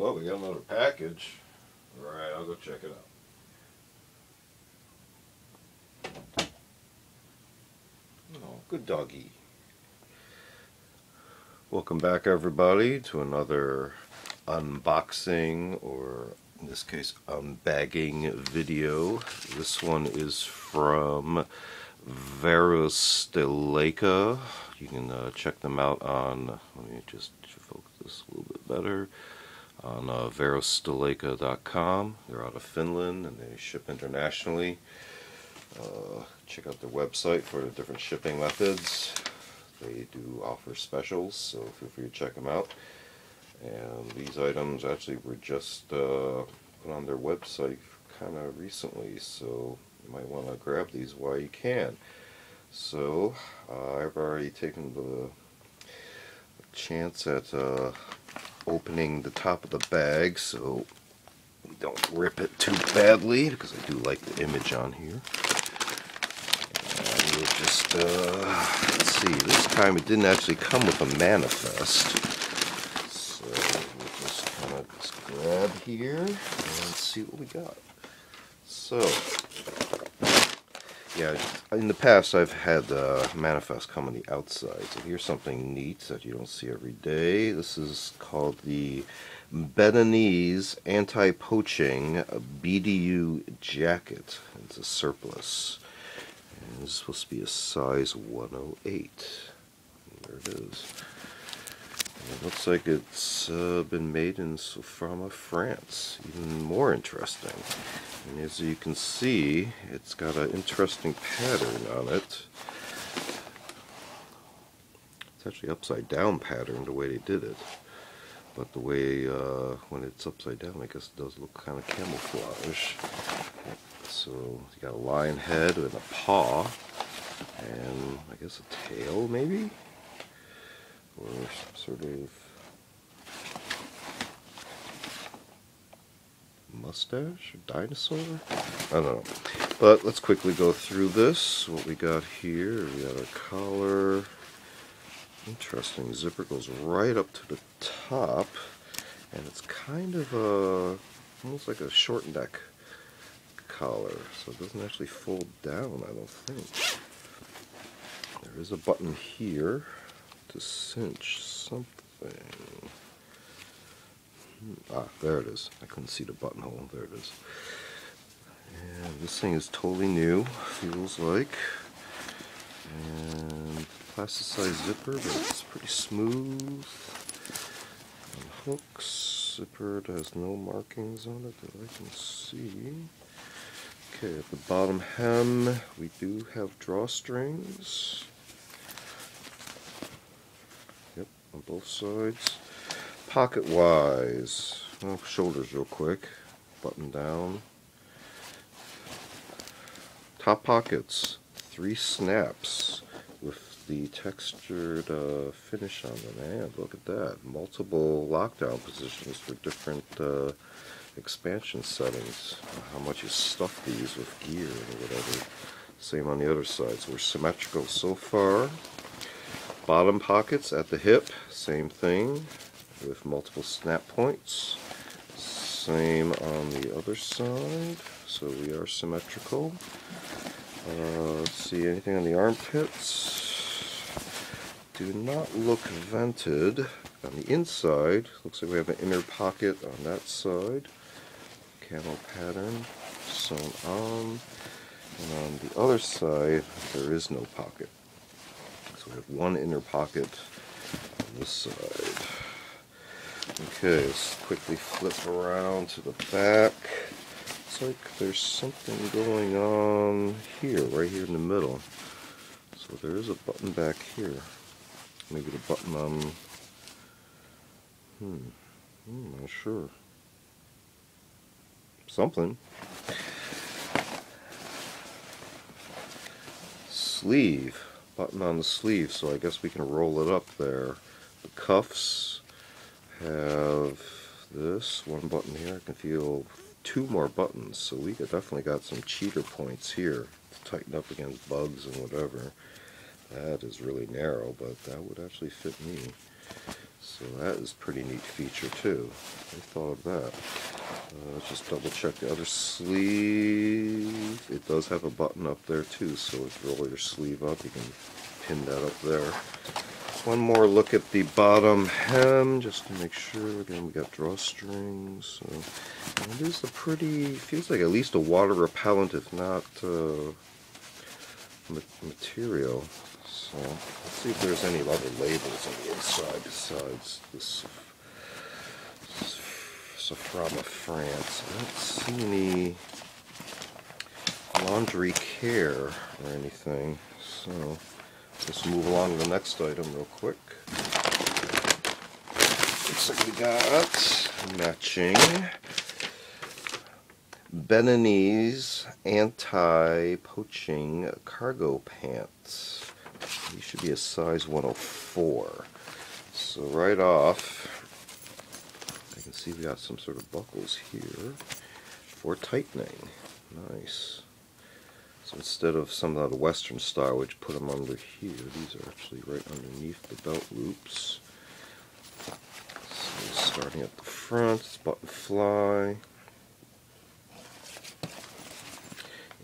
Well, we got another package. All right, I'll go check it out. Oh, good doggy. Welcome back, everybody, to another unboxing, or in this case, unbagging video. This one is from Varusteleka. You can uh, check them out on, let me just focus this a little bit better on uh. They're out of Finland and they ship internationally. Uh, check out their website for the different shipping methods. They do offer specials, so feel free to check them out. And these items actually were just uh, put on their website kind of recently, so you might want to grab these while you can. So uh, I've already taken the chance at uh, opening the top of the bag so we don't rip it too badly because I do like the image on here. And we'll just, uh, let's see, this time it didn't actually come with a manifest. So we'll just kind of just grab here and see what we got. So, yeah, in the past I've had uh, manifest come on the outside. So here's something neat that you don't see every day. This is called the Beninese Anti-Poaching BDU Jacket. It's a surplus. And it's supposed to be a size 108. There it is. It looks like it's uh, been made in Soframa, France. Even more interesting. And as you can see, it's got an interesting pattern on it. It's actually upside down pattern the way they did it. But the way, uh, when it's upside down, I guess it does look kind of camouflage. So you got a lion head and a paw, and I guess a tail maybe? Or some sort of mustache or dinosaur? I don't know. But let's quickly go through this. What we got here, we got a collar. Interesting. Zipper goes right up to the top. And it's kind of a, almost like a short neck collar. So it doesn't actually fold down, I don't think. There is a button here to cinch something. Hmm, ah, there it is. I couldn't see the buttonhole. There it is. And this thing is totally new, feels like. And plasticized zipper, but it's pretty smooth. And hooks, zipper has no markings on it that I can see. Okay, at the bottom hem, we do have drawstrings. On both sides. Pocket wise, well, shoulders real quick, button down. Top pockets, three snaps with the textured uh, finish on them. And look at that, multiple lockdown positions for different uh, expansion settings. How much you stuff these with gear or whatever. Same on the other side. So we're symmetrical so far. Bottom pockets at the hip, same thing with multiple snap points. Same on the other side, so we are symmetrical. Uh, let's see, anything on the armpits? Do not look vented. On the inside, looks like we have an inner pocket on that side. Camel pattern sewn on. And on the other side, there is no pocket. Have one inner pocket on this side. Okay, let's quickly flip around to the back. Looks like there's something going on here, right here in the middle. So there is a button back here. Maybe the button on... Hmm, I'm not sure. Something. Sleeve button on the sleeve, so I guess we can roll it up there. The cuffs have this one button here. I can feel two more buttons, so we definitely got some cheater points here to tighten up against bugs and whatever. That is really narrow, but that would actually fit me. So that is pretty neat feature too. I thought of that. Uh, let's just double check the other sleeve. It does have a button up there too, so if you roll your sleeve up, you can pin that up there. One more look at the bottom hem, just to make sure. Again, we got drawstrings. So, it is a pretty, feels like at least a water repellent, if not uh, material. So let's see if there's any other labels on the inside besides this Saframa France. I don't see any laundry care or anything. So let's move along to the next item real quick. Looks like we got matching Beninese anti-poaching cargo pants. These should be a size 104. So right off, I can see we got some sort of buckles here for tightening. Nice. So instead of some of the western style, which put them under here, these are actually right underneath the belt loops. So starting at the front, it's button fly.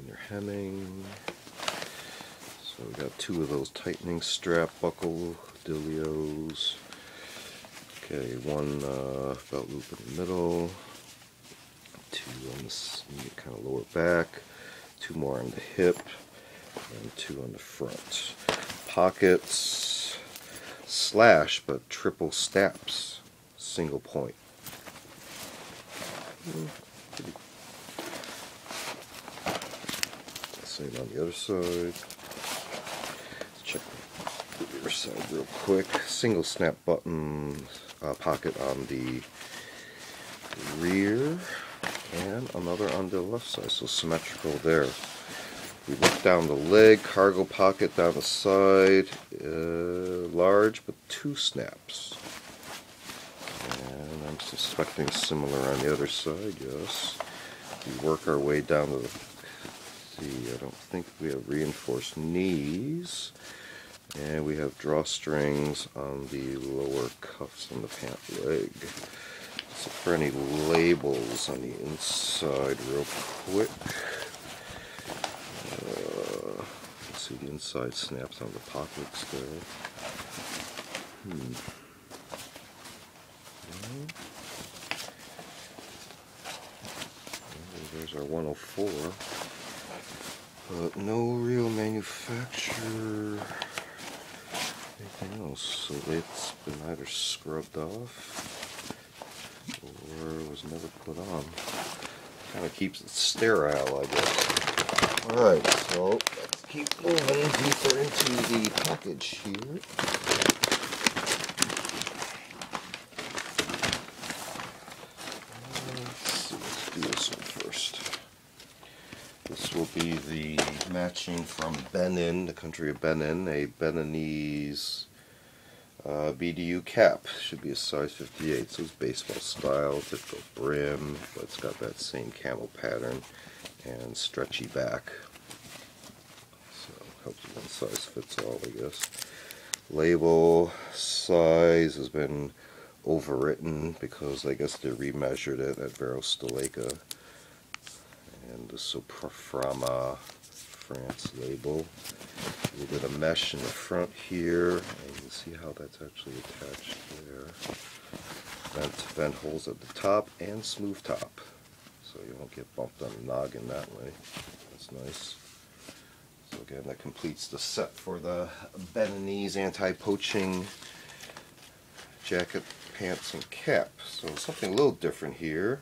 Inner hemming. So we got two of those tightening strap buckle dilios. Okay, one uh, belt loop in the middle, two on the kind of lower back, two more on the hip, and two on the front. Pockets, slash, but triple snaps, single point. Same on the other side real quick. Single snap button uh, pocket on the rear and another on the left side, so symmetrical there. We look down the leg, cargo pocket down the side, uh, large but two snaps. And I'm suspecting similar on the other side, yes. We work our way down to the see, I don't think we have reinforced knees. And we have drawstrings on the lower cuffs on the pant leg. So for any labels on the inside real quick. Uh, see the inside snaps on the pockets there. Hmm. There's our 104. But no real manufacturer. So it's been either scrubbed off or was never put on. Kind of keeps it sterile, I guess. Alright, so let's keep moving deeper into the package here. Let's do this one first. This will be the matching from Benin, the country of Benin, a Beninese uh, BDU cap. Should be a size 58, so it's baseball style, typical brim, but it's got that same camel pattern and stretchy back. So helps one size fits all, I guess. Label size has been overwritten because I guess they remeasured it at Vero and the Saframa France label. A little bit of mesh in the front here, and you can see how that's actually attached there. Vent, vent holes at the top and smooth top, so you won't get bumped on the noggin that way. That's nice. So again, that completes the set for the Beninese anti-poaching jacket, pants, and cap. So something a little different here.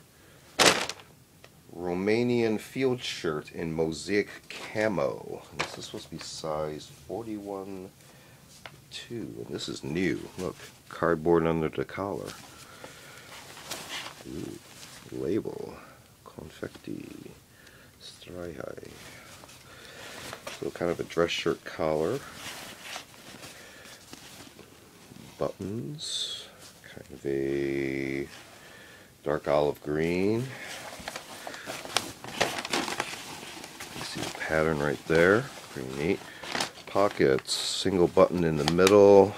Romanian field shirt in mosaic camo. This is supposed to be size 41 2, and this is new. Look, cardboard under the collar. Ooh, label, confetti, strihai. So kind of a dress shirt collar. Buttons, kind of a dark olive green. Pattern right there. Pretty neat. Pockets, single button in the middle.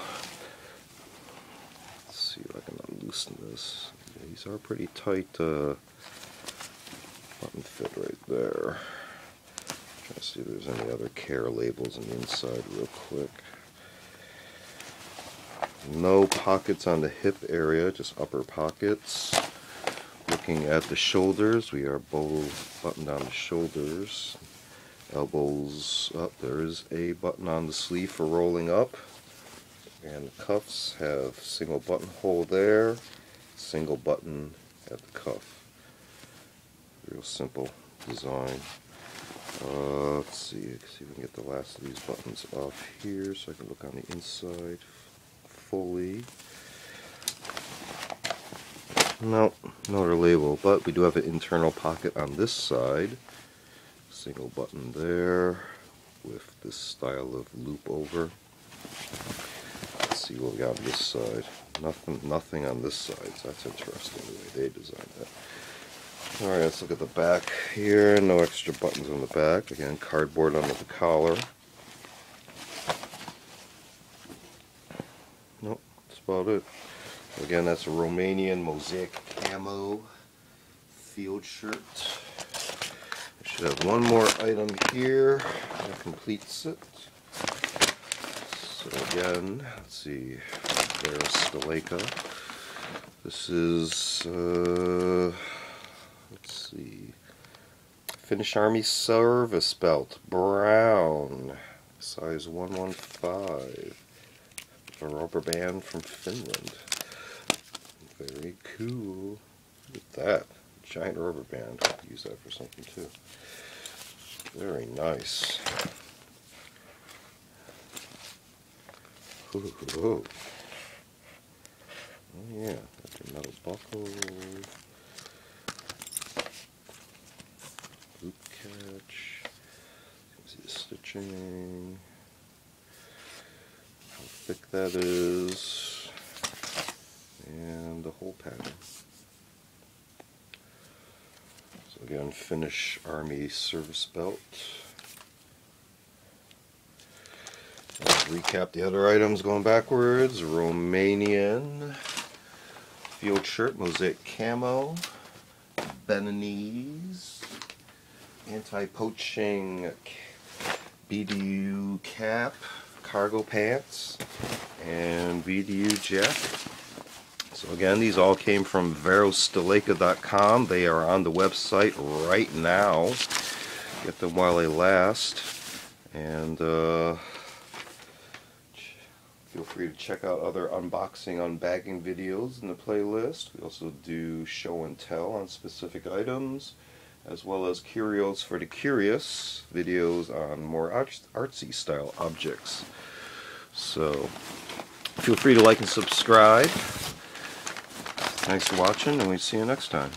Let's see if I can loosen this. These are pretty tight uh, button fit right there. Trying to see if there's any other care labels on the inside real quick. No pockets on the hip area, just upper pockets. Looking at the shoulders, we are both buttoned on the shoulders. Elbows up, there is a button on the sleeve for rolling up. And the cuffs have single buttonhole there, single button at the cuff. Real simple design. Uh, let's see, see if we can get the last of these buttons off here so I can look on the inside fully. No, no other label, but we do have an internal pocket on this side. Single button there with this style of loop over. Let's see what we got on this side. Nothing, nothing on this side, so that's interesting the way they designed that. Alright, let's look at the back here. No extra buttons on the back. Again, cardboard under the collar. Nope, that's about it. Again, that's a Romanian mosaic camo field shirt. Should have one more item here that completes it. So again, let's see, there's. This is uh, let's see. Finnish Army Service Belt, brown, size 115. A rubber band from Finland. Very cool. Look at that. Giant rubber band. Use that for something too. Very nice. Ooh, ooh. Oh yeah, got your metal buckle. Loop catch. See the stitching. How thick that is. And the whole pattern. Again, Finnish Army service belt. Recap the other items going backwards. Romanian field shirt, mosaic camo, Beninese, anti-poaching BDU cap, cargo pants, and BDU jacket. So again, these all came from varusteleka.com. They are on the website right now. Get them while they last. And uh, feel free to check out other unboxing, unbagging videos in the playlist. We also do show and tell on specific items, as well as curios for the curious videos on more artsy style objects. So feel free to like and subscribe. Thanks for watching, and we see you next time.